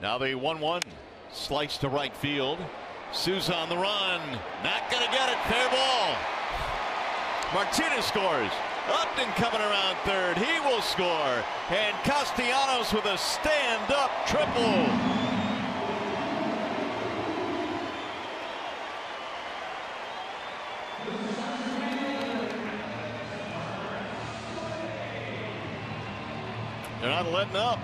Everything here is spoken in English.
Now the 1 1 slice to right field. Souza on the run. Not going to get it. Fair ball. Martinez scores. Upton coming around third. He will score. And Castellanos with a stand up triple. They're not letting up.